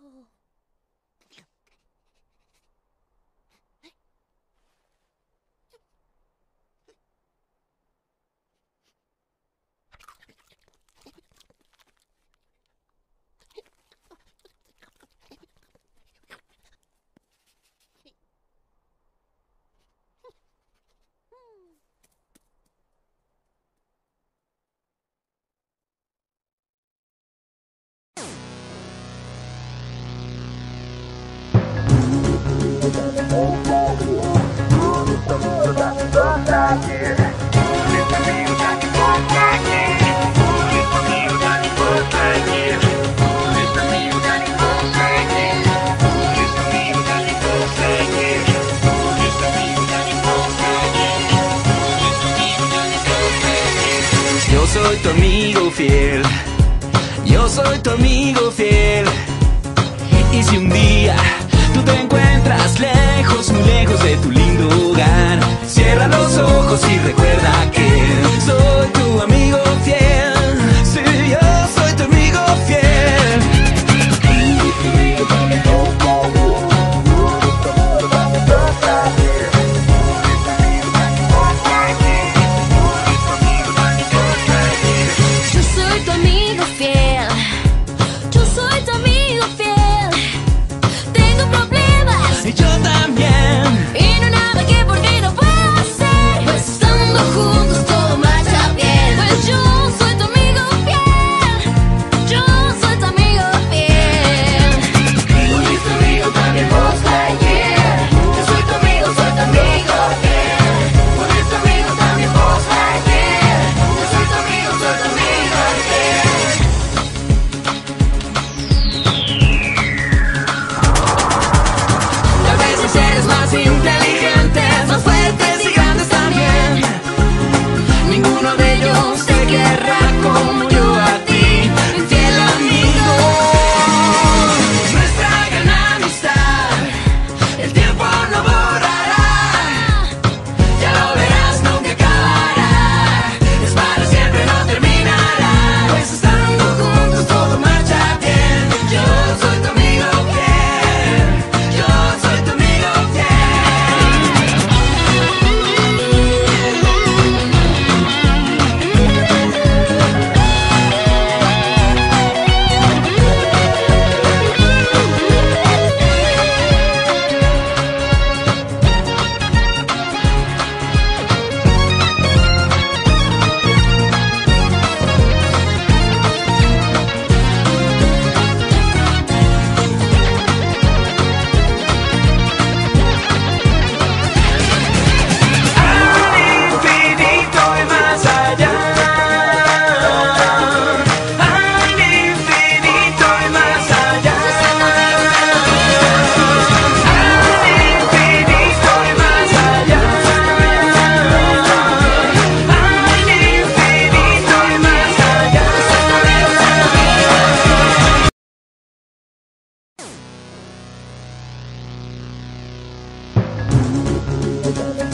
Oh. Yo soy tu amigo fiel, yo soy tu amigo fiel. Y si un día tú te encuentras estás lejos, muy lejos de tu lindo hogar. Cierra los ojos.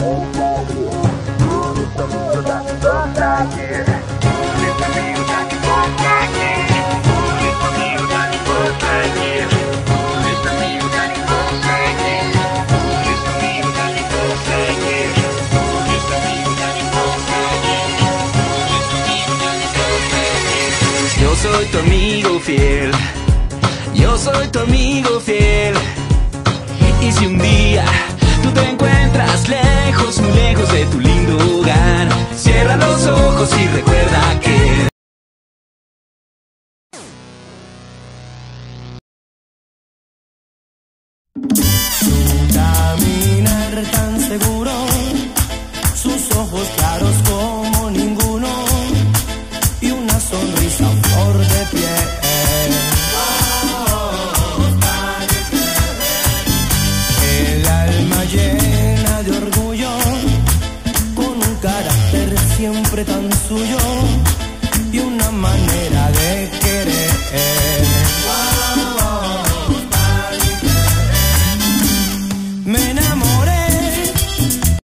Yo soy tu amigo fiel, yo soy tu amigo fiel. Y si un día Su caminar tan seguro, sus ojos claros como ninguno y una sonrisa por de piel. El alma llena de orgullo, con un carácter siempre tan suyo.